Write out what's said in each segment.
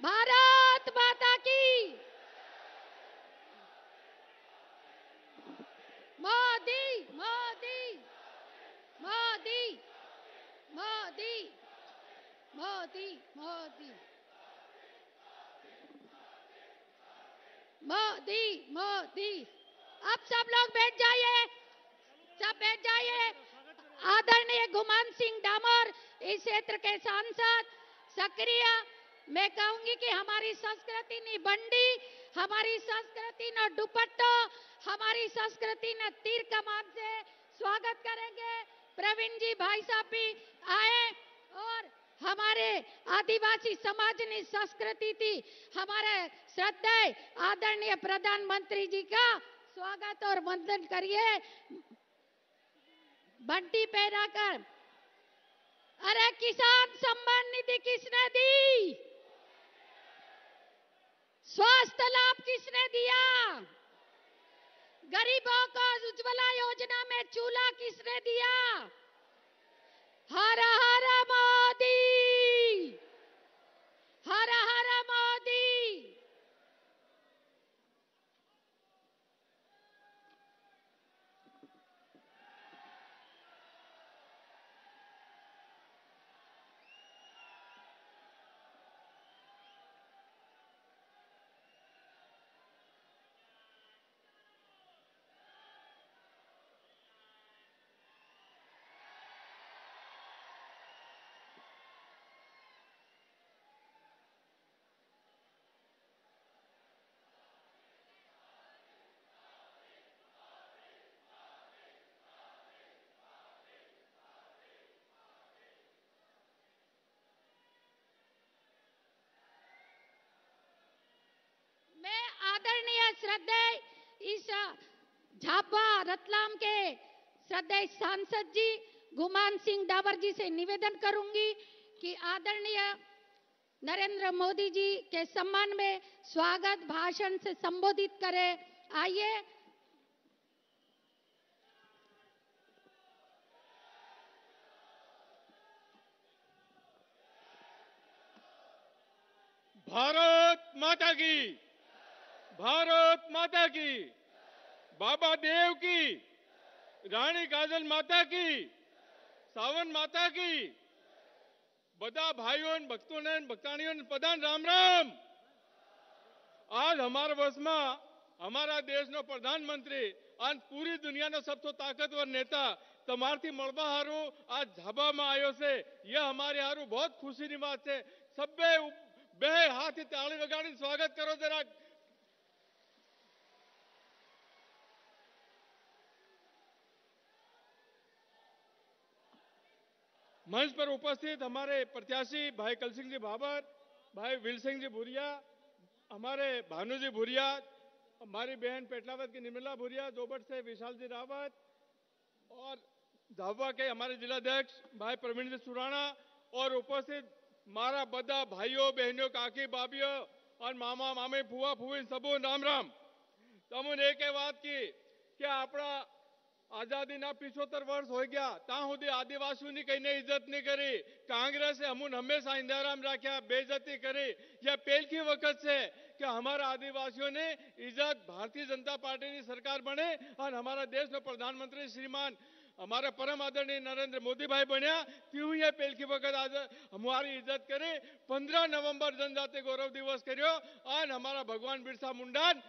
भारत माता की। मोदी मोदी मोदी मोदी मोदी मोदी। मोदी मोदी। अब सब लोग बैठ जाइए। सब बैठ जाइए। आदरणीय गुमान सिंह डामोर, इस क्षेत्र के सांसद, सक्रिय मैं कहूँगी कि हमारी संस्कृति ने बंडी, हमारी संस्कृति न दुपट्टो, हमारी संस्कृति न तीर कमान से स्वागत करेंगे। प्रवीण जी भाई साहब भी आए और हमारे आदिवासी समाज ने संस्कृति थी। हमारे श्रद्धेय आदरणीय प्रधानमंत्री जी का स्वागत और वंदन करिए। बंटी पहनाकर, अरे किसान सम्मान निधि किसने दी? स्वास्थ्य लाभ किसने दिया? गरीबों को उज्ज्वला योजना में चूल्हा किसने दिया? हर हर मोदी। हर हर मोदी मैं आदरणीय श्रद्धेय इस झापा रतलाम के श्रद्धेय सांसद जी, गुमान सिंह डावर जी से निवेदन करूँगी कि आदरणीय नरेंद्र मोदी जी के सम्मान में स्वागत भाषण से संबोधित करें। आइए। भारत माता की भारत माता की बाबा देव की रानी काजल माता की सावन माता की બધા ભાઈઓ અને ભક્તોને અને ભક્તાણીઓને પ્રધાન રામ રામ આજ हमारे વર્ષમાં हमारा દેશનો પ્રધાનમંત્રી અને પૂરી દુનિયાનો સૌથી તાકતવર નેતા તમારથી મળવા હારું આજ ધાબામાં આવ્યો છે એ અમારે હારું બહુ ખુશીની વાત છે સભ્ય બે હાથથી તાળી વગાડીને સ્વાગત કરો જરાક मंच पर उपस्थित हमारे प्रत्याशी भाई कलसिंह जी भाबर भाई विल सिंह जी भूरिया हमारे भानु जी भूरिया हमारी बहन पेटलावत की निर्मला भूरिया दोबट से विशाल जी रावत और झाबुआ के हमारे जिलाध्यक्ष भाई प्रवीण जी सुराणा और उपस्थित मारा बदा भाइयों बहनों काकी बाबियों और मामा मामी फुआ फुई सबो राम राम તમુને એક વાત की કે આપણા આઝાદીના પિછોતર વર્ષ હોઈ ગયા ત્યાં સુધી આદિવાસીઓની કઈને ઇજ્જત નહીં કરી કાંગ્રેસે અમુન હંમેશા ઇન્દરામ રાખ્યા બેઇજ્જતી કરી યહ પહેલકી વખત છે કે હમારા આદિવાસીઓને ઇજ્જત ભારતીય જનતા પાર્ટીની સરકાર બને અને હમારા દેશનો પ્રધાનમંત્રી શ્રીમાન અમારા પરમ આદરણીય નરેન્દ્ર મોદીભાઈ બન્યા તેવું એ પહેલકી વખત અમારી ઇજ્જત કરી પંદર નવંબર જનજાતિ ગૌરવ દિવસ કર્યો અને અમારા ભગવાન બિરસા મુંડાન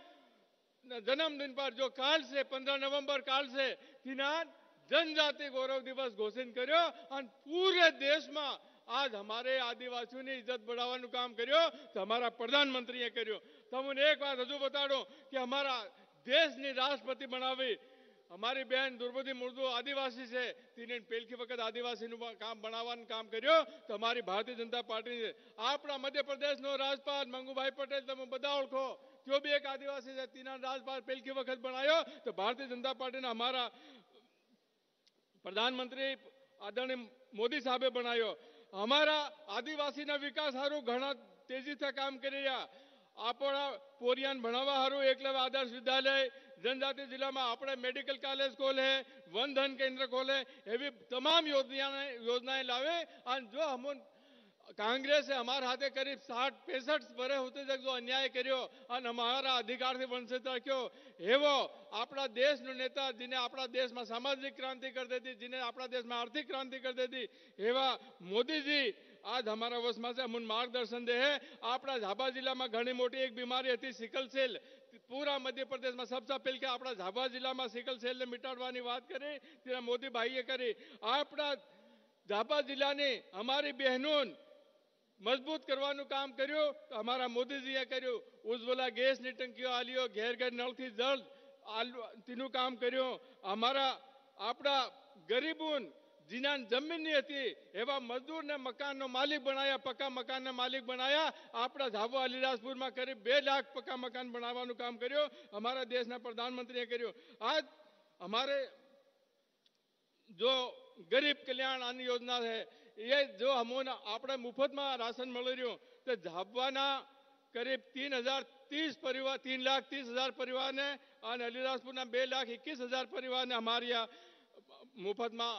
जन्मदिन પર જો કાલ છે પંદર નવેમ્બર કાલ છે તેના जनजाति गौरव दिवस घोषित करो और पूरे देश में आज हमारे आदिवासियों ने इज़्ज़त बढ़ावा काम करो तो हमारा प्रधानमंत्री करो। तो हम एक बात हजू बताड़ो कि हमारा देश ने राष्ट्रपति बनावी। हमारी बहन द्रौपदी मुर्दू आदिवासी से, तीन पेलकी वक्त आदिवासी काम बनावा काम करो तो हमारी भारतीय जनता पार्टी ने अपना मध्य प्रदेश नो राज्यपाल मंगूभाई पटेल तो तब बदा ओखो જો બી એક આદિવાસી જાતિના રાજપાલ પહેલી વખત બનાવ્યો તો ભારતીય જનતા પાર્ટીના અમારા પ્રધાનમંત્રી આદરણીય મોદી સાહેબે બનાવ્યો અમારા આદિવાસીના વિકાસ સારું ઘણા તેજીથી કામ કરી રહ્યા આપણા પોરિયાન ભણાવવા સારું એકલવ્ય આદર્શ વિદ્યાલય जनजाति जिला में अपने मेडिकल कॉलेज खोले वन धन केंद्र खोले एवं तमाम योजनाएँ योजनाएँ लावे और जो हम કાંગ્રેસે અમારા હાથે કરીબ સાઠ પેસઠ વર્ષ સુધી જો અન્યાય કર્યો અને અમારા અધિકારથી વંચિત રાખ્યો એવો આપણા દેશનો નેતા જેને આપણા દેશમાં સામાજિક ક્રાંતિ કરી દેતી જેને આપણા દેશમાં આર્થિક ક્રાંતિ કરી દેતી એવા મોદીજી આજ અમારા વશમાં છે અમને માર્ગદર્શન દે આપણા ઝાબા જિલ્લામાં ઘણી મોટી એક બીમારી હતી સિકલ સેલ પૂરા મધ્યપ્રદેશમાં સબસા પેલ કે આપણા ઝાબા જિલ્લામાં સિકલ સેલને મિટાડવાની વાત કરી તેના મોદીભાઈએ કરી આપણા ઝાબા જિલ્લાની અમારી બહેનોન મજબૂત કરવાનું કામ કર્યું તો અમારા મોદીજીએ કર્યું ઉજ્જવલા ગેસની ટંકીઓ આલીઓ ઘેર ઘેર નળથી જળ તેનું કામ કર્યું અમારા આપણા ગરીબોન જીના જમીનની હતી એવા મજદૂરને મકાનનો માલિક બનાયા પક્કા મકાનના માલિક બનાયા આપણા ધાબો અલીરાજપુરમાં કરીબ બે લાખ પક્કા મકાન બનાવવાનું કામ કર્યું અમારા દેશના પ્રધાનમંત્રીએ કર્યું આજ અમારે જો ગરીબ કલ્યાણ આની યોજના છે ये जो हमोने આપણે મુફતમાં રાશન મળી રહ્યું તો ઝાબવાના કરીબ तीन हजार तीस परिवार तीन लाख तीस हजार परिवार ने और अलीराजपुर बे लाख इक्कीस हजार परिवार ने हमारे यहाँ मुफ्त में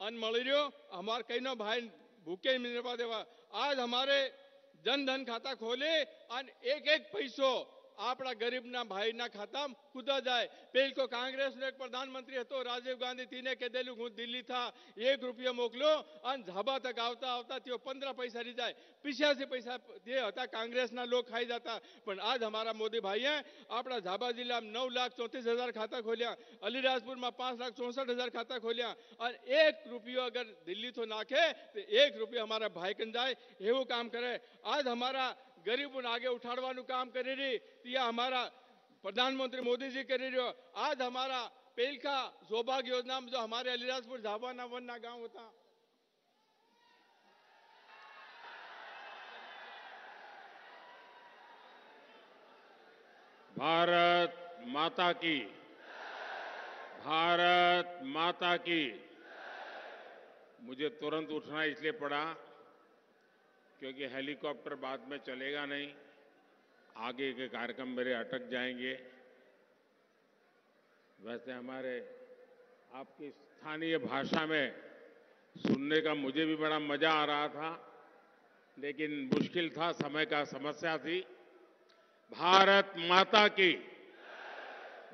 अन्न મળી રહ્યો અમાર કઈનો ભાઈ ભૂકે નહીં દેવા આજ અમારે જનધન ખાતા ખોલે અને એક એક પૈસો આપણા ગરીબના ભાઈના ખાતામાં કૂદા જાય પેલ કો કોંગ્રેસનો એક પ્રધાનમંત્રી હતો રાજીવ ગાંધી તીને કહેલું હું દિલ્હી થા એક રૂપિયો મોકલો અને ઝાબા તક આવતા આવતા તેઓ પંદર પૈસા રહી જાય પિછાસી પૈસા જે હતા કોંગ્રેસના લોક ખાઈ જતા પણ આજ અમારા મોદી ભાઈએ આપણા ઝાબા જિલ્લામાં નવ લાખ ચોત્રીસ હજાર ખાતા ખોલ્યા અલીરાજપુરમાં પાંચ લાખ ચોસઠ હજાર खाता खोलिया और एक रुपयो अगर दिल्ली तो नाखे तो एक रुपये हमारा भाई कन जाए એવું કામ કરે આજ हमारा ગરીબોને આગે ઉઠાડવાનું કામ કરી રહી ત્યાં हमारा प्रधानमंत्री मोदी जी કરી રહ્યો आज हमारा पेलखा सौभाग्य योजना में जो हमारे अलीराजपुर झाबाना वनना गांव होता भारत माता की भारत माता की मुझे तुरंत उठना इसलिए पड़ा क्योंकि हेलीकॉप्टर बाद में चलेगा नहीं। आगे के कार्यक्रम मेरे अटक जाएँगे। वैसे हमारे आपकी स्थानीय भाषा में सुनने का मुझे भी बड़ा मज़ा आ रहा था, लेकिन मुश्किल था, समय का समस्या थी। भारत माता की,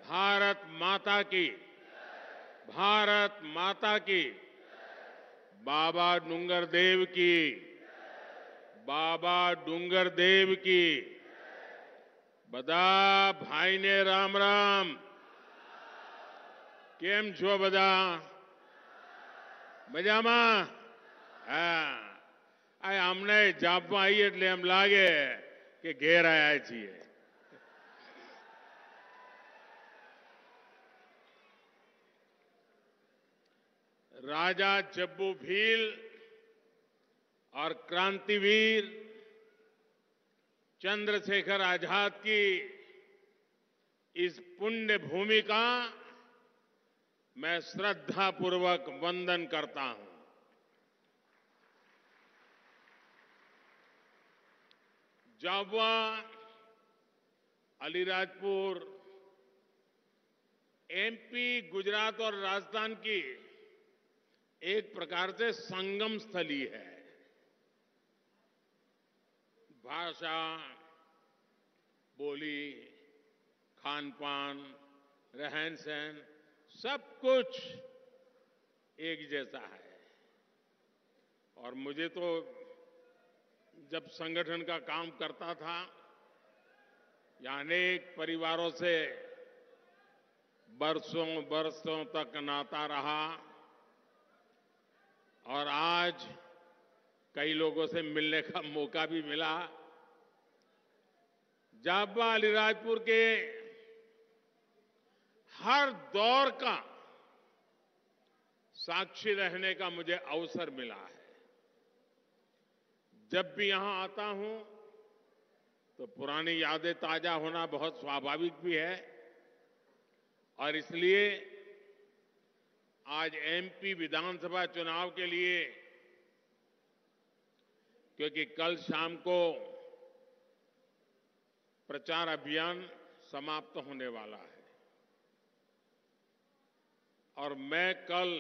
भारत माता की, भारत माता की, बाबा डूंगर देव की। बाबा डूंगर देव की બધા ભાઈને રામ રામ કેમ છો બધા મજામાં હા આ અમને જાપમાં આવીએ એટલે એમ લાગે કે ઘેર આવ્યા છીએ राजा जब्बू भील और क्रांतिवीर चंद्रशेखर आज़ाद की इस पुण्य भूमि का मैं श्रद्धापूर्वक वंदन करता हूँ। जाबवा, अलीराजपुर एमपी गुजरात और राजस्थान की एक प्रकार से संगम स्थली है। भाषा, बोली खान पान रहन सहन सब कुछ एक जैसा है। और मुझे तो जब संगठन का काम करता था, या अनेक परिवारों से बरसों बरसों तक नाता रहा, और आज कई लोगों से मिलने का मौका भी मिला। जाबा अलीराजपुर के हर दौर का साक्षी रहने का मुझे अवसर मिला है। जब भी यहाँ आता हूँ तो पुरानी यादें ताज़ा होना बहुत स्वाभाविक भी है। और इसलिए आज एमपी विधानसभा चुनाव के लिए क्योंकि कल शाम को प्रचार अभियान समाप्त होने वाला है। और मैं कल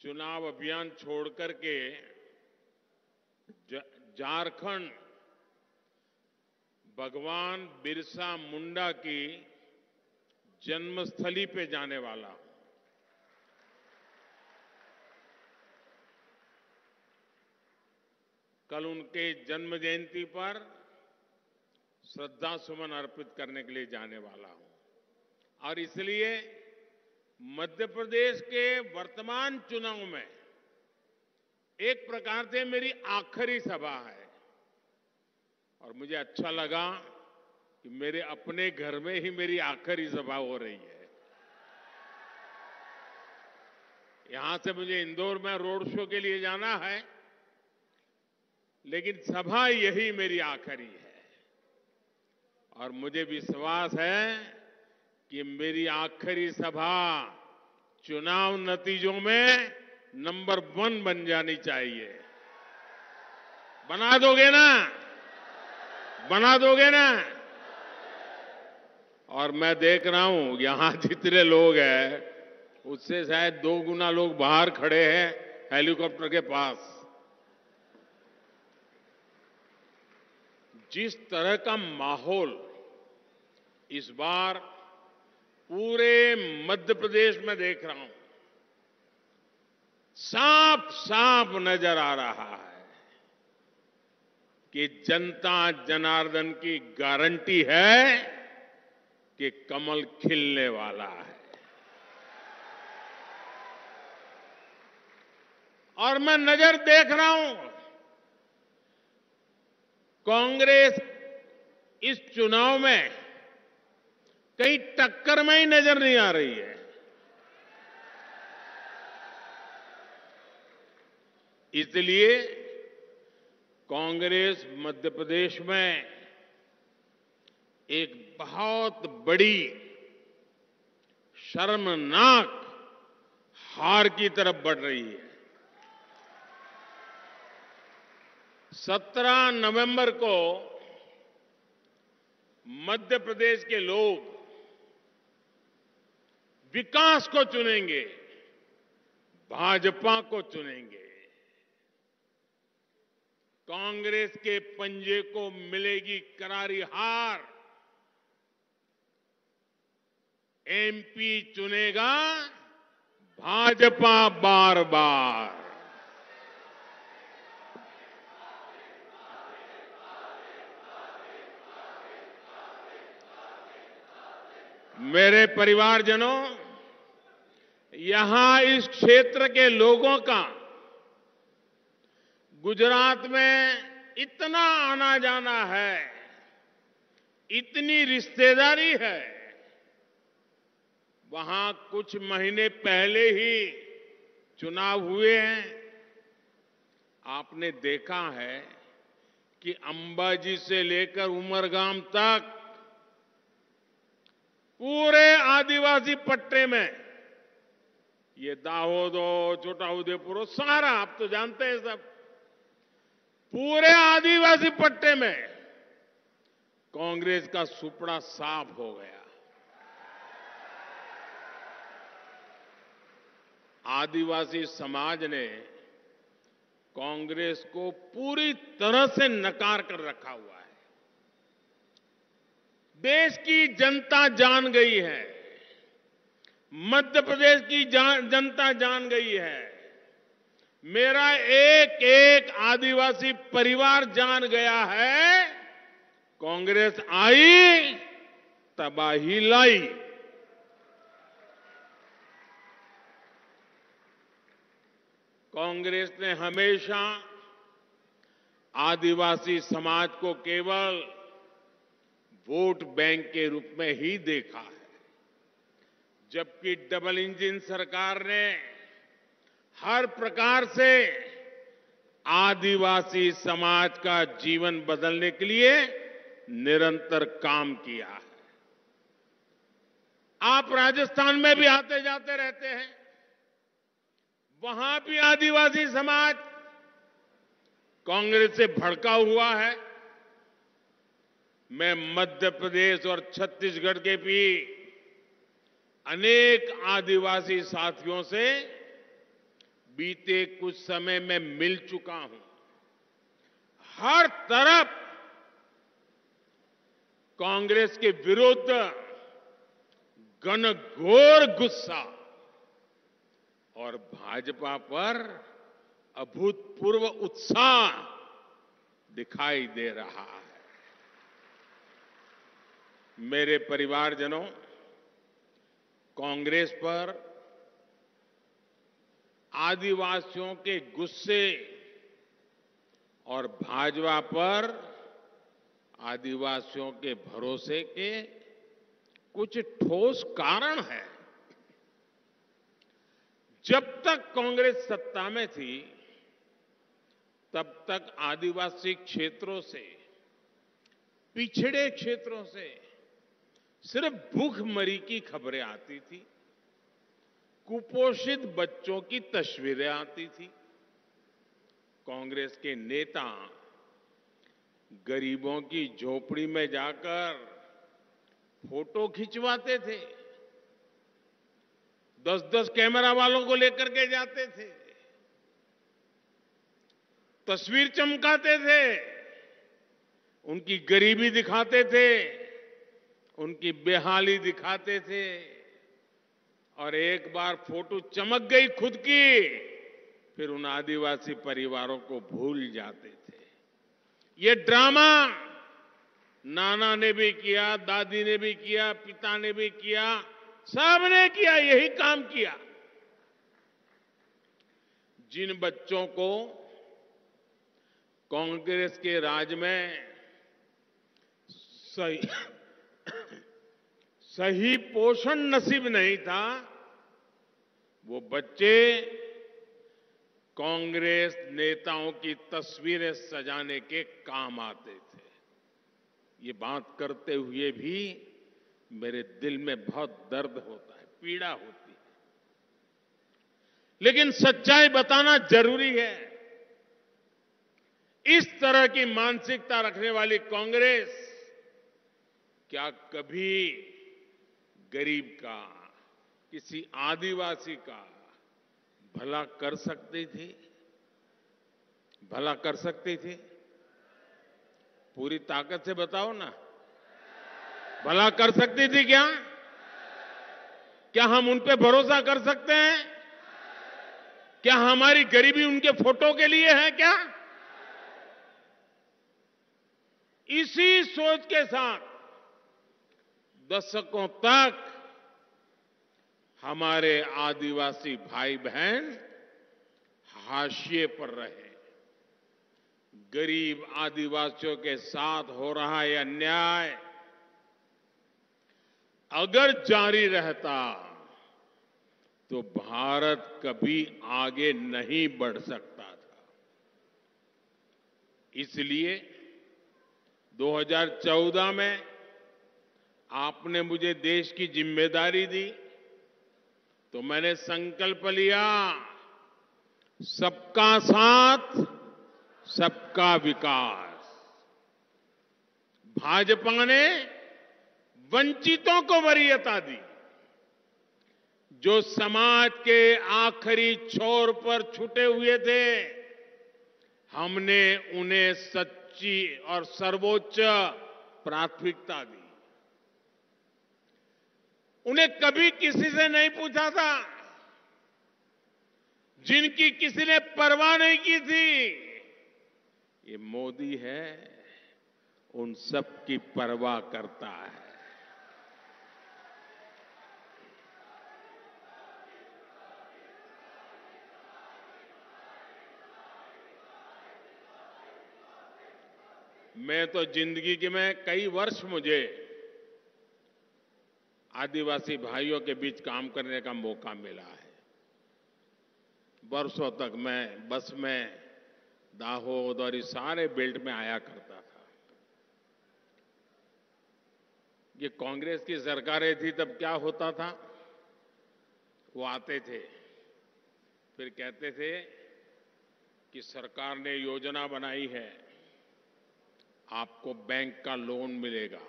चुनाव अभियान छोड़ करके झारखंड भगवान बिरसा मुंडा की जन्मस्थली पे जाने वाला हूँ। कल उनके जन्म जयंती पर श्रद्धा सुमन अर्पित करने के लिए जाने वाला हूँ। और इसलिए मध्य प्रदेश के वर्तमान चुनाव में एक प्रकार से मेरी आखिरी सभा है। और मुझे अच्छा लगा कि मेरे अपने घर में ही मेरी आखिरी सभा हो रही है। यहाँ से मुझे इंदौर में रोड शो के लिए जाना है। लेकिन सभा यही मेरी आखिरी है। और मुझे विश्वास है कि मेरी आखिरी सभा चुनाव नतीजों में नंबर वन बन जानी चाहिए। बना दोगे ना? बना दोगे ना? और मैं देख रहा हूँ, यहाँ जितने लोग हैं, उससे शायद दो गुना लोग बाहर खड़े हैं हेलीकॉप्टर के पास। जिस तरह का माहौल इस बार पूरे मध्य प्रदेश में देख रहा हूँ साफ़ साफ़ नज़र आ रहा है कि जनता जनार्दन की गारंटी है कि कमल खिलने वाला है। और मैं नज़र देख रहा हूँ कांग्रेस इस चुनाव में कहीं टक्कर में ही नज़र नहीं आ रही है। इसलिए कांग्रेस मध्य प्रदेश में एक बहुत बड़ी शर्मनाक हार की तरफ़ बढ़ रही है। 17 नवंबर को मध्य प्रदेश के लोग विकास को चुनेंगे, भाजपा को चुनेंगे। कांग्रेस के पंजे को मिलेगी करारी हार। एमपी चुनेगा भाजपा बार बार। मेरे परिवारजनों, यहाँ इस क्षेत्र के लोगों का गुजरात में इतना आना जाना है, इतनी रिश्तेदारी है, वहाँ कुछ महीने पहले ही चुनाव हुए हैं। आपने देखा है कि अंबाजी से लेकर उमरगाम तक पूरे आदिवासी पट्टे में। ये दाहोद हो छोटा उदयपुर हो सारा, आप तो जानते हैं सब। पूरे आदिवासी पट्टे में कांग्रेस का सुपड़ा साफ़ हो गया। आदिवासी समाज ने कांग्रेस को पूरी तरह से नकार कर रखा हुआ है। देश की जनता जान गई है। मध्य प्रदेश की जान, जनता जान गई है। मेरा एक एक आदिवासी परिवार जान गया है। कांग्रेस आई तबाही लाई। कांग्रेस ने हमेशा आदिवासी समाज को केवल वोट बैंक के रूप में ही देखा है। जबकि डबल इंजन सरकार ने हर प्रकार से आदिवासी समाज का जीवन बदलने के लिए निरंतर काम किया है। आप राजस्थान में भी आते जाते रहते हैं। वहाँ भी आदिवासी समाज कांग्रेस से भड़का हुआ है। मैं मध्य प्रदेश और छत्तीसगढ़ के भी अनेक आदिवासी साथियों से बीते कुछ समय में मिल चुका हूँ। हर तरफ़ कांग्रेस के विरुद्ध घनघोर गुस्सा और भाजपा पर अभूतपूर्व उत्साह दिखाई दे रहा है। मेरे परिवारजनों, कांग्रेस पर आदिवासियों के गुस्से और भाजपा पर आदिवासियों के भरोसे के कुछ ठोस कारण हैं। जब तक कांग्रेस सत्ता में थी, तब तक आदिवासी क्षेत्रों से, पिछड़े क्षेत्रों से सिर्फ़ भूखमरी की खबरें आती थी, कुपोषित बच्चों की तस्वीरें आती थी। कांग्रेस के नेता गरीबों की झोपड़ी में जाकर फ़ोटो खिंचवाते थे दस दस कैमरा वालों को लेकर के जाते थे, तस्वीर चमकाते थे, उनकी गरीबी दिखाते थे। उनकी बेहाली दिखाते थे और एक बार फ़ोटो चमक गई खुद की, फिर उन आदिवासी परिवारों को भूल जाते थे। ये ड्रामा नाना ने भी किया, दादी ने भी किया, पिता ने भी किया सबने किया, यही काम किया। जिन बच्चों को कांग्रेस के राज में सही सही पोषण नसीब नहीं था, वो बच्चे कांग्रेस नेताओं की तस्वीरें सजाने के काम आते थे। ये बात करते हुए भी मेरे दिल में बहुत दर्द होता है, पीड़ा होती है। लेकिन सच्चाई बताना ज़रूरी है। इस तरह की मानसिकता रखने वाली कांग्रेस क्या कभी गरीब का, किसी आदिवासी का भला कर सकती थी? भला कर सकती थी? पूरी ताकत से बताओ ना। भला कर सकती थी क्या? क्या हम उन पे भरोसा कर सकते हैं? क्या हमारी गरीबी उनके फ़ोटो के लिए है क्या? इसी सोच के साथ दशकों तक हमारे आदिवासी भाई बहन हाशिए पर रहे। गरीब आदिवासियों के साथ हो रहा यह अन्याय। अगर जारी रहता तो भारत कभी आगे नहीं बढ़ सकता था। इसलिए 2014 में आपने मुझे देश की ज़िम्मेदारी दी तो मैंने संकल्प लिया, सबका साथ, सबका विकास। भाजपा ने वंचितों को वरीयता दी, जो समाज के आखिरी छोर पर छूटे हुए थे, हमने उन्हें सच्ची और सर्वोच्च प्राथमिकता दी। उन्हें कभी किसी से नहीं पूछा था। जिनकी किसी ने परवाह नहीं की थी, ये मोदी है, उन सब की परवाह करता है। मैं तो ज़िंदगी के, में कई वर्ष मुझे आदिवासी भाइयों के बीच काम करने का मौका मिला है। वर्षों तक मैं बस में, दाहोद और इस सारे बेल्ट में आया करता था। ये कांग्रेस की सरकारें थी, तब क्या होता था? वो आते थे, फिर कहते थे कि सरकार ने योजना बनाई है, आपको बैंक का लोन मिलेगा।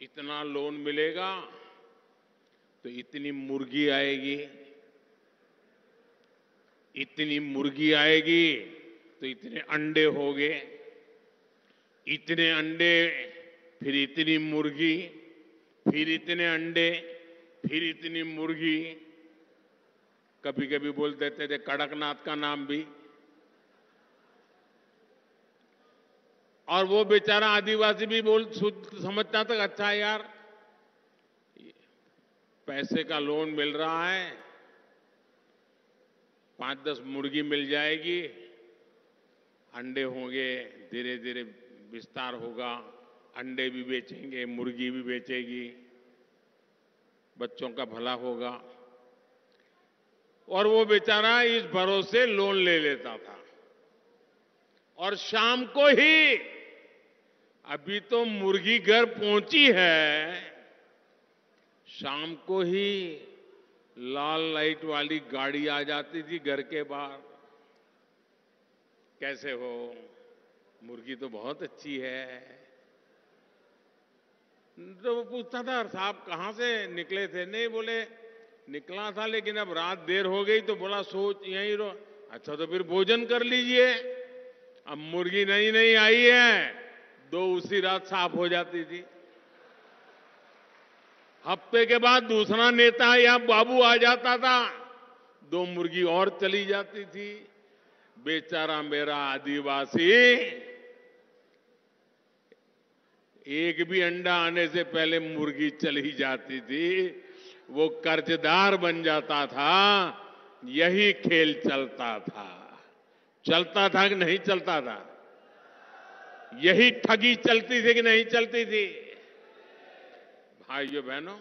इतना लोन मिलेगा तो इतनी मुर्गी आएगी। इतनी मुर्गी आएगी तो इतने अंडे हो गए इतने अंडे, फिर इतनी मुर्गी, फिर इतने अंडे, फिर इतनी मुर्गी। कभी कभी बोल देते थे, कड़कनाथ का नाम भी और वो बेचारा आदिवासी भी बोल समझता था अच्छा यार। पैसे का लोन मिल रहा है। पाँच दस मुर्गी मिल जाएगी। अंडे होंगे धीरे धीरे विस्तार होगा। अंडे भी बेचेंगे, मुर्गी भी बेचेगी। बच्चों का भला होगा। और वो बेचारा इस भरोसे लोन ले लेता था। और शाम को ही अभी तो मुर्गी घर पहुँची है। शाम को ही लाल लाइट वाली गाड़ी आ जाती थी घर के बाहर। कैसे हो? मुर्गी तो बहुत अच्छी है। तो वो पूछता था, साहब, कहाँ से निकले थे? नहीं, बोले, निकला था, लेकिन अब रात देर हो गई तो बोला, सोच, यहीं रहो। अच्छा तो फिर भोजन कर लीजिए। अब मुर्गी नई नई आई है। दो उसी रात साफ़ हो जाती थी। हफ़्ते के बाद दूसरा नेता या बाबू आ जाता था, दो मुर्गी और चली जाती थी। बेचारा मेरा आदिवासी, एक भी अंडा आने से पहले मुर्गी चली जाती थी। वो कर्जदार बन जाता था, यही खेल चलता था। चलता था कि नहीं चलता था? यही ठगी चलती थी कि नहीं चलती थी? भाइयों बहनों,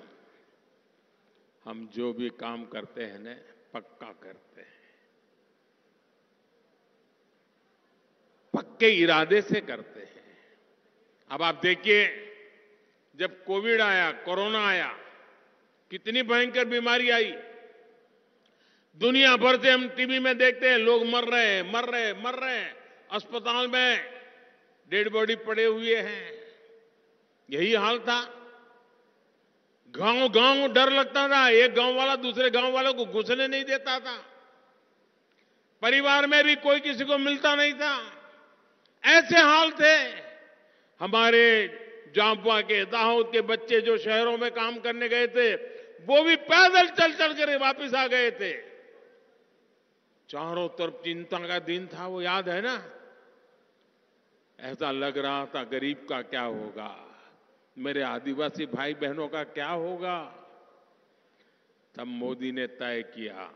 हम जो भी काम करते हैं ना, पक्का करते हैं। पक्के इरादे से करते हैं। अब आप देखिए, जब कोविड आया, कोरोना आया, कितनी भयंकर बीमारी आई। दुनिया भर से हम टीवी में देखते हैं, लोग मर रहे हैं, मर रहे हैं, मर रहे हैं, अस्पताल में डेड बॉडी पड़े हुए हैं। यही हाल था। गाँव गाँव डर लगता था। एक गाँव वाला दूसरे गाँव वालों को घुसने नहीं देता था। परिवार में भी कोई किसी को मिलता नहीं था। ऐसे हाल थे। हमारे जांपा के, दाहोद के बच्चे जो शहरों में काम करने गए थे, वो भी पैदल चल चल कर वापस आ गए थे। चारों तरफ़ चिंता का दिन था, वो याद है ना? ऐसा लग रहा था गरीब का क्या होगा? मेरे आदिवासी भाई बहनों का क्या होगा? तब मोदी ने तय किया,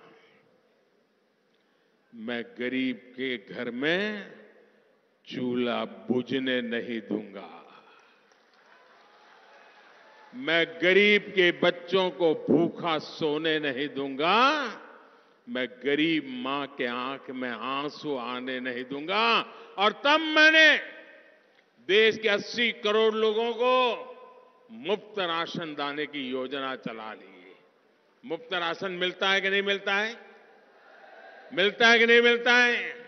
मैं गरीब के घर में चूल्हा बुझने नहीं दूँगा। मैं गरीब के बच्चों को भूखा सोने नहीं दूँगा। मैं गरीब माँ के आँख में आँसू आने नहीं दूँगा। और तब मैंने देश के 80 करोड़ लोगों को मुफ़्त राशन दाने की योजना चला ली। मुफ़्त राशन मिलता है कि नहीं मिलता है? मिलता है कि नहीं मिलता है?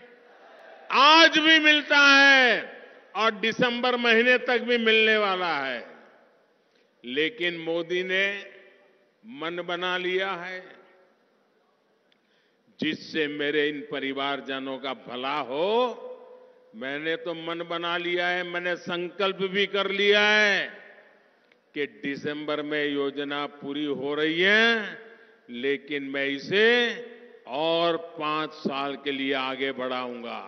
आज भी मिलता है और दिसंबर महीने तक भी मिलने वाला है। लेकिन मोदी ने मन बना लिया है। जिससे मेरे इन परिवारजनों का भला हो, मैंने तो मन बना लिया है, मैंने संकल्प भी कर लिया है कि दिसंबर में योजना पूरी हो रही है, लेकिन मैं इसे और पाँच साल के लिए आगे बढ़ाऊँगा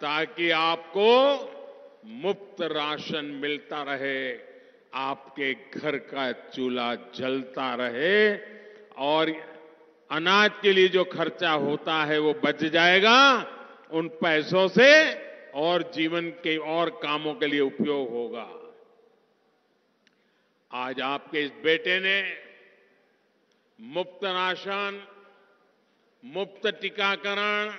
ताकि आपको मुफ़्त राशन मिलता रहे, आपके घर का चूल्हा जलता रहे और अनाज के लिए जो खर्चा होता है वो बच जाएगा, उन पैसों से और जीवन के और कामों के लिए उपयोग होगा। आज आपके इस बेटे ने मुफ़्त राशन, मुफ़्त टीकाकरण,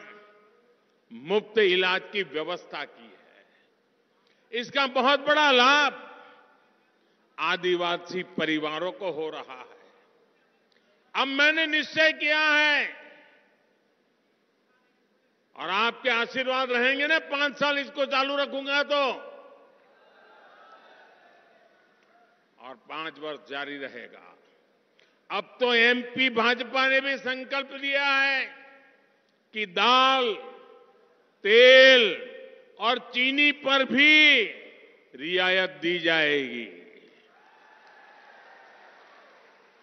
मुफ़्त इलाज की व्यवस्था की है। इसका बहुत बड़ा लाभ आदिवासी परिवारों को हो रहा है। अब मैंने निश्चय किया है। और आपके आशीर्वाद रहेंगे ना, पाँच साल इसको चालू रखूँगा तो। और पाँच वर्ष जारी रहेगा। अब तो एमपी भाजपा ने भी संकल्प लिया है कि दाल, तेल और चीनी पर भी रियायत दी जाएगी।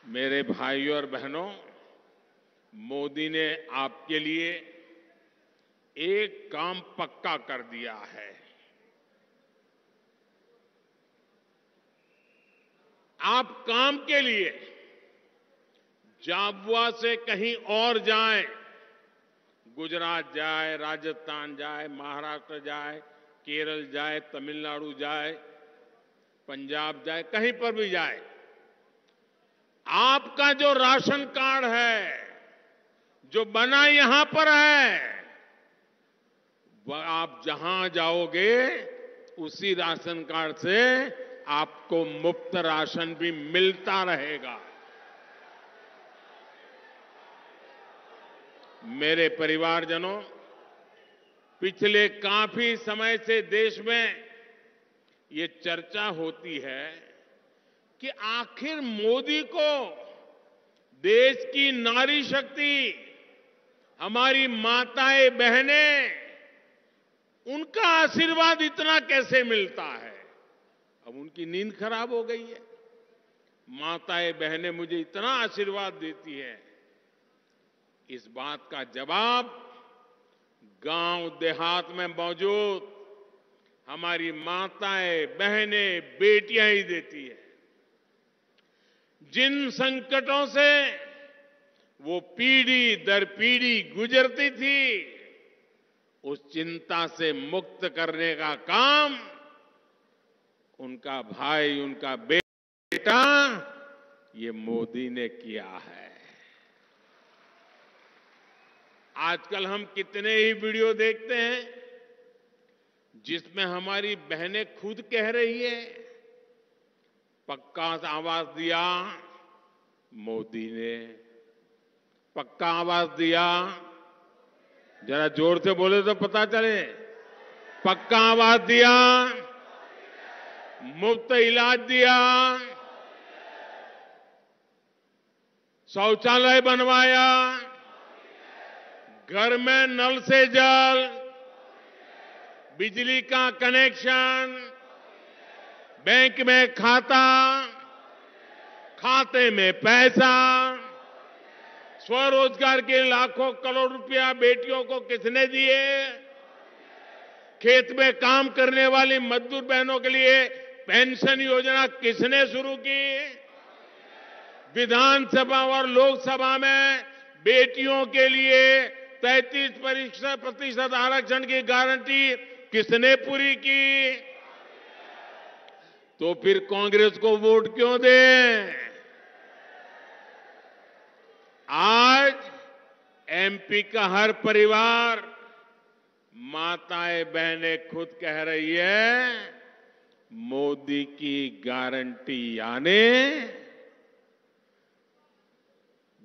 मेरे भाइयों और बहनों, मोदी ने आपके लिए एक काम पक्का कर दिया है। आप काम के लिए जाबुआ से कहीं और जाएँ, गुजरात जाए, राजस्थान जाए, महाराष्ट्र जाए, केरल जाए, तमिलनाडु जाए, पंजाब जाए, कहीं पर भी जाए आपका जो राशन कार्ड है, जो बना यहाँ पर है, वह आप जहाँ जाओगे, उसी राशन कार्ड से आपको मुफ़्त राशन भी मिलता रहेगा। मेरे परिवारजनों, पिछले काफ़ी समय से देश में ये चर्चा होती है कि आखिर मोदी को देश की नारी शक्ति, हमारी माताएँ, बहनें, उनका आशीर्वाद इतना कैसे मिलता है? अब उनकी नींद खराब हो गई है। माताएँ, बहनें मुझे इतना आशीर्वाद देती है। इस बात का जवाब गाँव देहात में मौजूद हमारी माताएँ, बहनें, बेटियाँ ही देती है। जिन संकटों से वो पीढ़ी दर पीढ़ी गुजरती थी, उस चिंता से मुक्त करने का काम उनका भाई, उनका बेटा, ये मोदी ने किया है। आजकल हम कितने ही वीडियो देखते हैं जिसमें हमारी बहनें खुद कह रही है पक्का आवाज़ दिया। मोदी ने पक्का आवाज़ दिया। जरा ज़ोर से बोले तो पता चले। पक्का आवाज़ दिया। मुफ़्त इलाज दिया। शौचालय बनवाया। घर में नल से जल। बिजली का कनेक्शन। बैंक में खाता, खाते में पैसा, स्वरोजगार के लाखों करोड़ रुपया बेटियों को किसने दिए? खेत में काम करने वाली मजदूर बहनों के लिए पेंशन योजना किसने शुरू की? विधानसभा और लोकसभा में बेटियों के लिए 33 प्रतिशत आरक्षण की गारंटी किसने पूरी की? तो फिर कांग्रेस को वोट क्यों दें? आज एमपी का हर परिवार माताएँ बहनें खुद कह रही है, मोदी की गारंटी यानी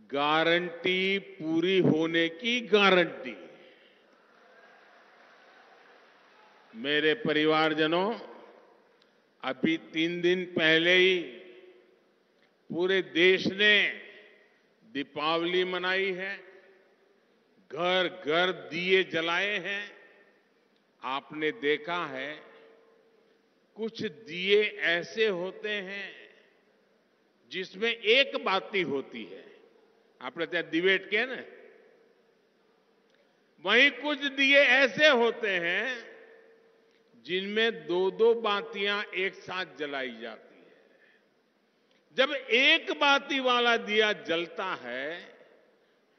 गारंटी पूरी होने की गारंटी। मेरे परिवारजनों अभी तीन दिन पहले ही पूरे देश ने दीपावली मनाई है घर घर दिए जलाए हैं आपने देखा है कुछ दिए ऐसे होते हैं जिसमें एक बाती होती है આપણે ત્યાં દિવેટ કે ને वहीं कुछ दिए ऐसे होते हैं जिनमें दो दो बातियाँ एक साथ जलाई जाती है। जब एक बाती वाला दिया जलता है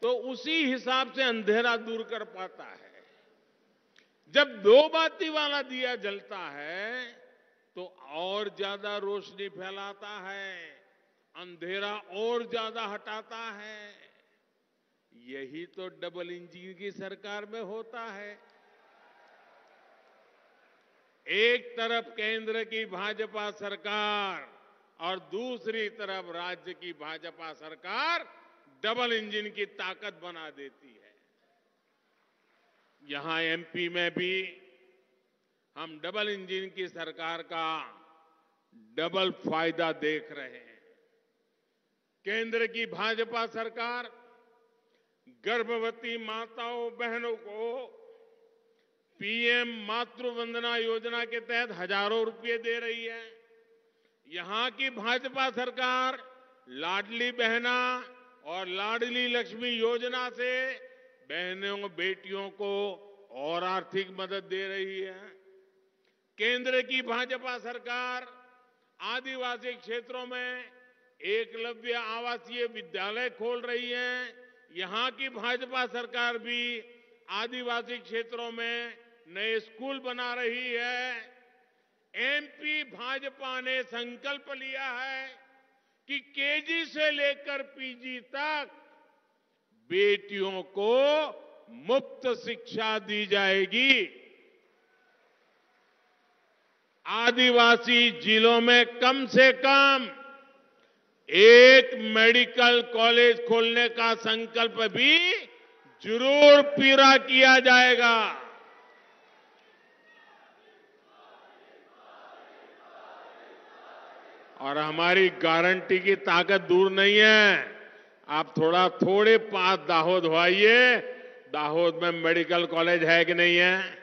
तो उसी हिसाब से अंधेरा दूर कर पाता है। जब दो बाती वाला दिया जलता है तो और ज़्यादा रोशनी फैलाता है, अंधेरा और ज़्यादा हटाता है। यही तो डबल इंजन की सरकार में होता है। एक तरफ़ केंद्र की भाजपा सरकार और दूसरी तरफ़ राज्य की भाजपा सरकार डबल इंजन की ताकत बना देती है। यहाँ एमपी में भी हम डबल इंजन की सरकार का डबल फ़ायदा देख रहे हैं। केंद्र की भाजपा सरकार गर्भवती माताओं बहनों को पीएम मातृ वंदना योजना के तहत हज़ारों रुपए दे रही है। यहाँ की भाजपा सरकार लाडली बहना और लाडली लक्ष्मी योजना से बहनों, बेटियों को और आर्थिक मदद दे रही है। केंद्र की भाजपा सरकार आदिवासी क्षेत्रों में एकलव्य आवासीय विद्यालय खोल रही है। यहाँ की भाजपा सरकार भी आदिवासी क्षेत्रों में नए स्कूल बना रही है। एमपी भाजपा ने संकल्प लिया है कि केजी से लेकर पीजी तक बेटियों को मुफ़्त शिक्षा दी जाएगी। आदिवासी जिलों में कम से कम एक मेडिकल कॉलेज खोलने का संकल्प भी ज़रूर पूरा किया जाएगा। और हमारी गारंटी की ताकत दूर नहीं है। आप थोड़ा, थोड़े पास दाहोद हो आइए दाहोद में मेडिकल कॉलेज है कि नहीं है?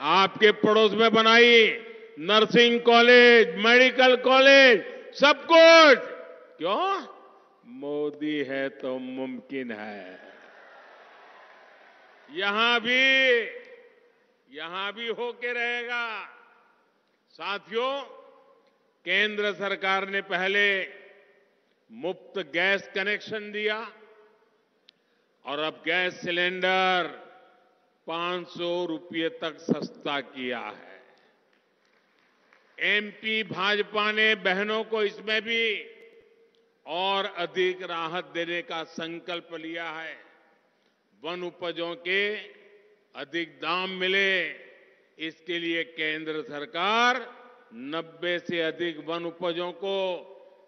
आपके पड़ोस में बनाई नर्सिंग कॉलेज, मेडिकल कॉलेज, सब कुछ। क्यों? मोदी है तो मुमकिन है। यहाँ भी यहाँ भी होके रहेगा। साथियों केंद्र सरकार ने पहले मुफ़्त गैस कनेक्शन दिया और अब गैस सिलेंडर 500 रुपये तक सस्ता किया है। एमपी भाजपा ने बहनों को इसमें भी और अधिक राहत देने का संकल्प लिया है। वन उपजों के अधिक दाम मिले, इसके लिए केंद्र सरकार 90 से अधिक वन उपजों को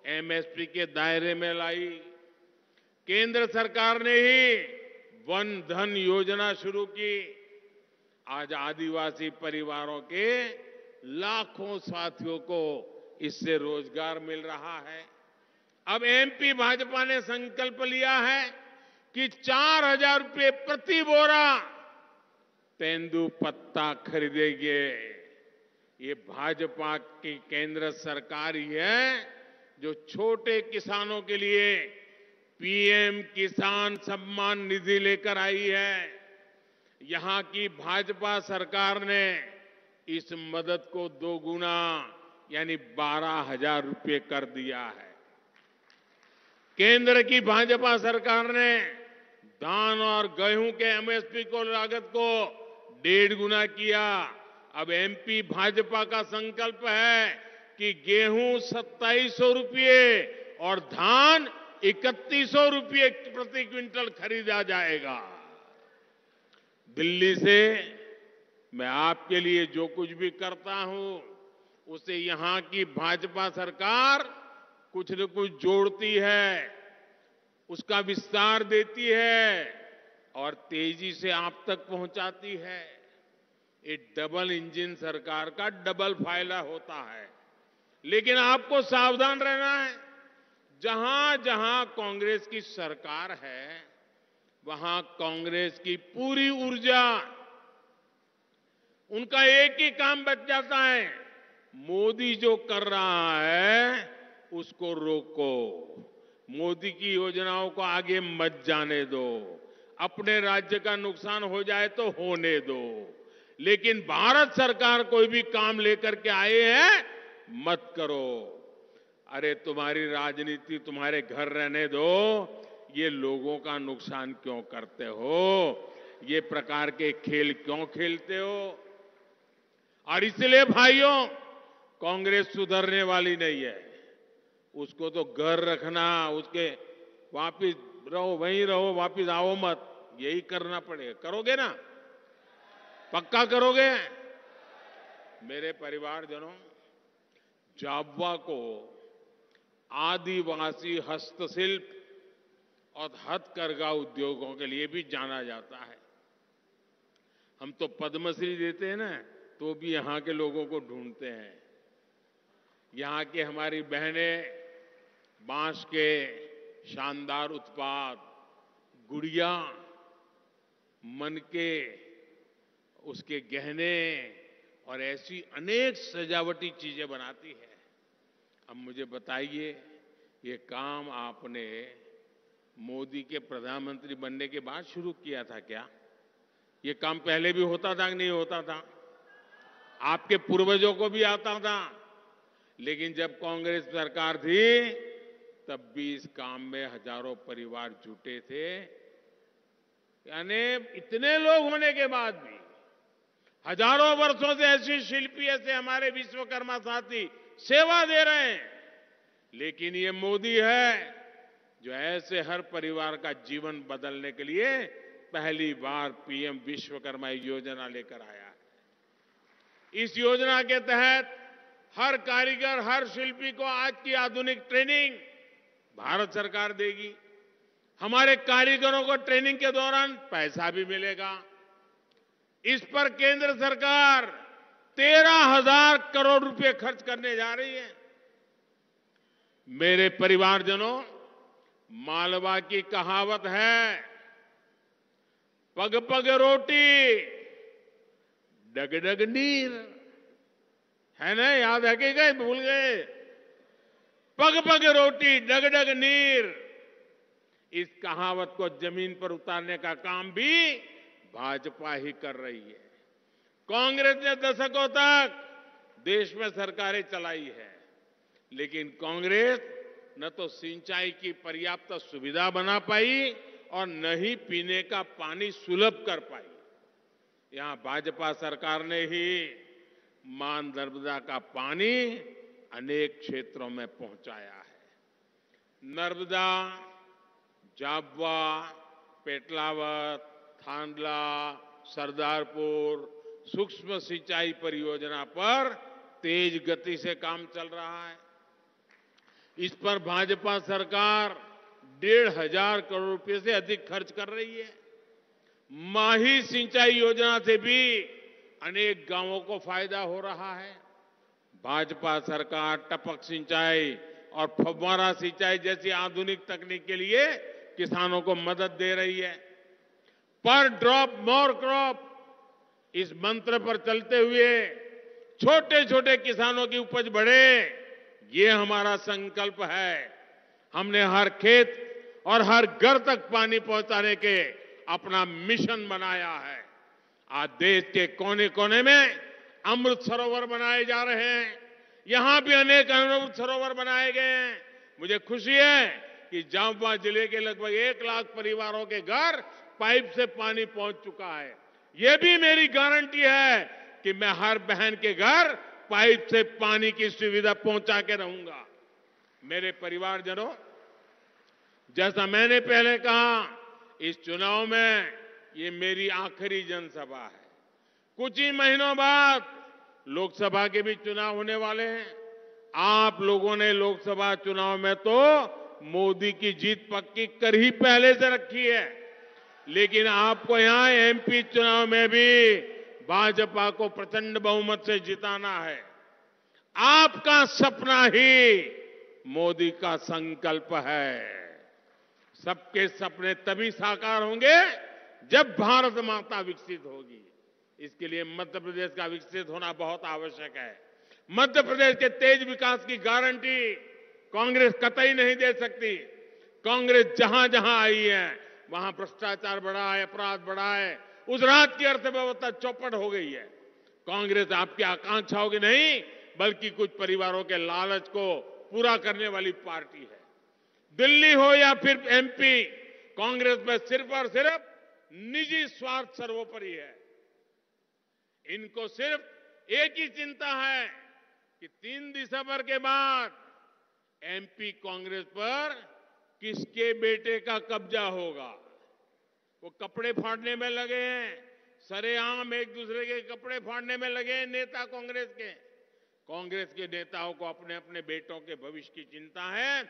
एमएसपी के दायरे में लाई। केंद्र सरकार ने ही वन धन योजना शुरू की। आज आदिवासी परिवारों के लाखों साथियों को इससे रोज़गार मिल रहा है। अब एमपी भाजपा ने संकल्प लिया है कि चार हज़ार रुपये प्रति बोरा तेंदु पत्ता खरीदेंगे। ये भाजपा की केंद्र सरकार ही है जो छोटे किसानों के लिए पीएम किसान सम्मान निधि लेकर आई है। यहाँ की भाजपा सरकार ने इस मदद को दो गुना यानी बारह हज़ार रुपये कर दिया है। केंद्र की भाजपा सरकार ने धान और गेहूँ के एमएसपी को लागत को डेढ़ गुना किया। अब एमपी भाजपा का संकल्प है कि गेहूँ सत्ताईस सौ रुपये और धान इकतीस सौ रुपये प्रति क्विंटल खरीदा जाएगा। दिल्ली से मैं आपके लिए जो कुछ भी करता हूँ, उसे यहाँ की भाजपा सरकार कुछ न कुछ जोड़ती है, उसका विस्तार देती है और तेज़ी से आप तक पहुंचाती है। ये डबल इंजन सरकार का डबल फ़ायदा होता है। लेकिन आपको सावधान रहना है, जहाँ जहाँ कांग्रेस की सरकार है, वहाँ कांग्रेस की पूरी ऊर्जा, उनका एक ही काम बच जाता है, मोदी जो कर रहा है, उसको रोको। मोदी की योजनाओं को आगे मत जाने दो। अपने राज्य का नुकसान हो जाए तो होने दो। लेकिन भारत सरकार कोई भी काम लेकर के आए हैं, मत करो। अरे तुम्हारी राजनीति, तुम्हारे घर रहने दो। ये लोगों का नुकसान क्यों करते हो? ये प्रकार के खेल क्यों खेलते हो? और इसलिए भाइयों, कांग्रेस सुधरने वाली नहीं है। उसको तो घर रखना, उसके वापिस रहो, वहीं रहो, वापिस आओ मत। यही करना पड़ेगा। करोगे ना? पक्का करोगे? मेरे परिवारजनों, जाबवा को आदिवासी हस्तशिल्प और हथकरघा उद्योगों के लिए भी जाना जाता है। हम तो पद्मश्री देते हैं ना तो भी यहाँ के लोगों को ढूंढते हैं। यहाँ की हमारी बहनें, बाँस के शानदार उत्पाद, गुड़िया, मन के उसके गहने और ऐसी अनेक सजावटी चीज़ें बनाती है। अब मुझे बताइए, ये काम आपने मोदी के प्रधानमंत्री बनने के बाद शुरू किया था क्या? ये काम पहले भी होता था कि नहीं होता था? आपके पूर्वजों को भी आता था। लेकिन जब कांग्रेस सरकार थी, तब भी इस काम में हज़ारों परिवार जुटे थे। यानी इतने लोग होने के बाद भी हज़ारों वर्षों से ऐसी शिल्पी, ऐसे हमारे विश्वकर्मा साथी सेवा दे रहे हैं। लेकिन ये मोदी है जो ऐसे हर परिवार का जीवन बदलने के लिए पहली बार पीएम विश्वकर्मा योजना लेकर आया है। इस योजना के तहत हर कारीगर, हर शिल्पी को आज की आधुनिक ट्रेनिंग भारत सरकार देगी। हमारे कारीगरों को ट्रेनिंग के दौरान पैसा भी मिलेगा। इस पर केंद्र सरकार तेरह हज़ार करोड़ रुपए खर्च करने जा रही है। मेरे परिवारजनों, मालवा की कहावत है, पग पग रोटी, डग डग नीर। है ना, याद है कि गए, भूल गए? पग पग रोटी, डग डग नीर। इस कहावत को ज़मीन पर उतारने का काम भी भाजपा ही कर रही है। कांग्रेस ने दशकों तक देश में सरकारें चलाई है, लेकिन कांग्रेस न तो सिंचाई की पर्याप्त सुविधा बना पाई और न ही पीने का पानी सुलभ कर पाई। यहाँ भाजपा सरकार ने ही मान नर्मदा का पानी अनेक क्षेत्रों में पहुँचाया है। नर्मदा जाबवा पेटलावत थांदला सरदारपुर, सूक्ष्म सिंचाई परियोजना पर तेज गति से काम चल रहा है। इस पर भाजपा सरकार डेढ़ हज़ार करोड़ रुपए से अधिक खर्च कर रही है। माही सिंचाई योजना से भी अनेक गाँवों को फ़ायदा हो रहा है। भाजपा सरकार टपक सिंचाई और फव्वारा सिंचाई जैसी आधुनिक तकनीक के लिए किसानों को मदद दे रही है। पर ड्रॉप मोर क्रॉप इस मंत्र पर चलते हुए छोटे छोटे किसानों की उपज बढ़े, ये हमारा संकल्प है। हमने हर खेत और हर घर तक पानी पहुँचाने के अपना मिशन बनाया है। आज देश के कोने कोने में अमृत सरोवर बनाए जा रहे हैं। यहाँ भी अनेक अमृत सरोवर बनाए गए हैं। मुझे खुशी है कि जामवा ज़िले के लगभग एक लाख परिवारों के घर पाइप से पानी पहुँच चुका है। यह भी मेरी गारंटी है कि मैं हर बहन के घर पाइप से पानी की सुविधा पहुँचा के रहूँगा। मेरे परिवारजनों, जैसा मैंने पहले कहा, इस चुनाव में ये मेरी आखिरी जनसभा है। कुछ ही महीनों बाद लोकसभा के भी चुनाव होने वाले हैं। आप लोगों ने लोकसभा चुनाव में तो मोदी की जीत पक्की कर ही पहले से रखी है। लेकिन आपको यहाँ एमपी चुनाव में भी भाजपा को प्रचंड बहुमत से जिताना है। आपका सपना ही मोदी का संकल्प है। सबके सपने तभी साकार होंगे जब भारत माता विकसित होगी। इसके लिए मध्य प्रदेश का विकसित होना बहुत आवश्यक है। मध्य प्रदेश के तेज विकास की गारंटी कांग्रेस कतई नहीं दे सकती। कांग्रेस जहाँ जहाँ आई है वहाँ भ्रष्टाचार बढ़ा है अपराध बढ़ा है उस रात की अर्थव्यवस्था चौपट हो गई है। कांग्रेस आपकी आकांक्षाओं की नहीं, बल्कि कुछ परिवारों के लालच को पूरा करने वाली पार्टी है। दिल्ली हो या फिर एमपी, कांग्रेस में सिर्फ़ और सिर्फ़ निजी स्वार्थ सर्वोपरि है। इनको सिर्फ़ एक ही चिंता है कि तीन दिसंबर के बाद एमपी कांग्रेस पर किसके बेटे का कब्जा होगा? वो कपड़े फाड़ने में लगे हैं। सरेआम एक दूसरे के कपड़े फाड़ने में लगे हैं नेता कांग्रेस के। कांग्रेस के नेताओं को अपने अपने बेटों के भविष्य की चिंता है,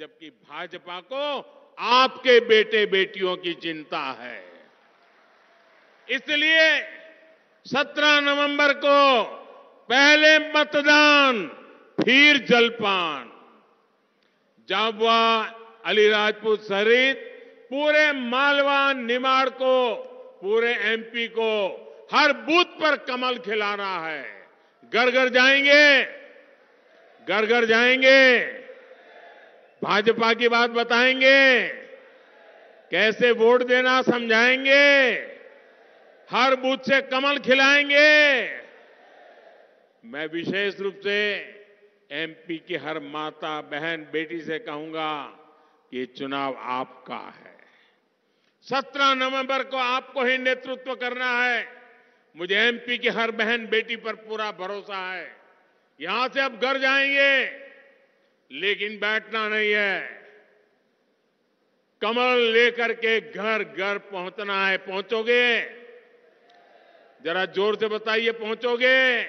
जबकि भाजपा को आपके बेटे बेटियों की चिंता है। इसलिए 17 नवंबर को पहले मतदान, फिर जलपान। जाबुआ अलीराजपुर सहित पूरे मालवा निमाड़ को, पूरे एमपी को हर बूथ पर कमल खिलाना है। घर घर जाएँगे? घर घर जाएँगे? भाजपा की बात बताएँगे? कैसे वोट देना समझाएँगे? हर बूथ से कमल खिलाएँगे? मैं विशेष रूप से एमपी की हर माता, बहन, बेटी से कहूँगा ये चुनाव आपका है। 17 नवंबर को आपको ही नेतृत्व करना है। मुझे एमपी की हर बहन बेटी पर पूरा भरोसा है। यहाँ से अब घर जाएँगे, लेकिन बैठना नहीं है। कमल लेकर के घर घर पहुँचना है। पहुंचोगे? जरा ज़ोर से बताइए, पहुंचोगे?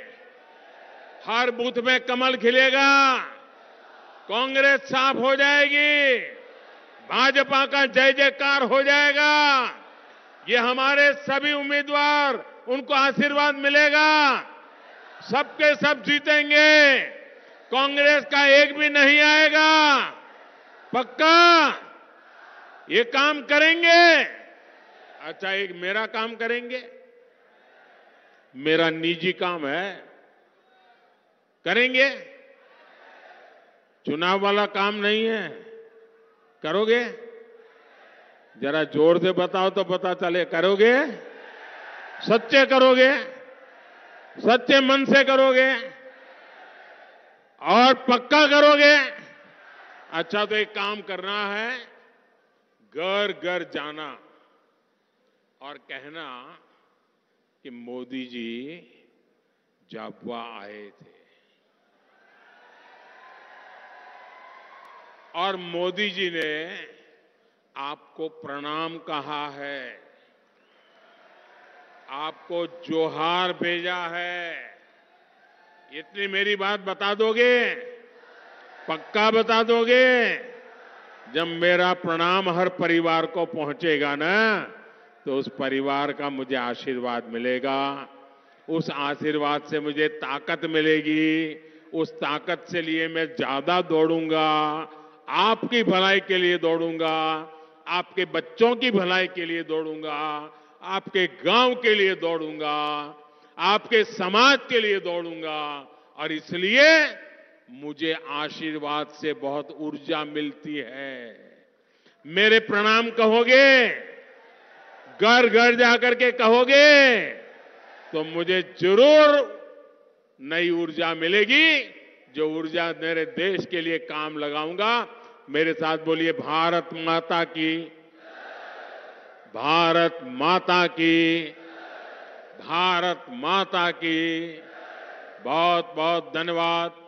हर बूथ में कमल खिलेगा। कांग्रेस साफ़ हो जाएगी। भाजपा का जय जयकार हो जाएगा। ये हमारे सभी उम्मीदवार, उनको आशीर्वाद मिलेगा। सबके सब जीतेंगे। कांग्रेस का एक भी नहीं आएगा। पक्का? ये काम करेंगे। अच्छा एक मेरा काम करेंगे। मेरा निजी काम है। करेंगे? चुनाव वाला काम नहीं है। करोगे? जरा ज़ोर से बताओ तो पता चले, करोगे? सच्चे करोगे? सच्चे मन से करोगे? और पक्का करोगे? अच्छा तो एक काम करना है, घर घर जाना और कहना कि मोदी जी जाबुआ आए थे और मोदी जी ने आपको प्रणाम कहा है। आपको जोहार भेजा है। इतनी मेरी बात बता दोगे? पक्का बता दोगे? जब मेरा प्रणाम हर परिवार को पहुंचेगा ना तो उस परिवार का मुझे आशीर्वाद मिलेगा। उस आशीर्वाद से मुझे ताकत मिलेगी। उस ताकत से लिए मैं ज़्यादा दौड़ूँगा। आपकी भलाई के लिए दौड़ूँगा, आपके बच्चों की भलाई के लिए दौड़ूँगा, आपके गाँव के लिए दौड़ूँगा, आपके समाज के लिए दौड़ूँगा। और इसलिए मुझे आशीर्वाद से बहुत ऊर्जा मिलती है। मेरे प्रणाम कहोगे? घर घर जाकर के कहोगे? तो मुझे ज़रूर नई ऊर्जा मिलेगी, जो ऊर्जा मेरे देश के लिए काम लगाऊँगा। मेरे साथ बोलिए, भारत माता की, भारत माता की, भारत माता की बहुत बहुत धन्यवाद।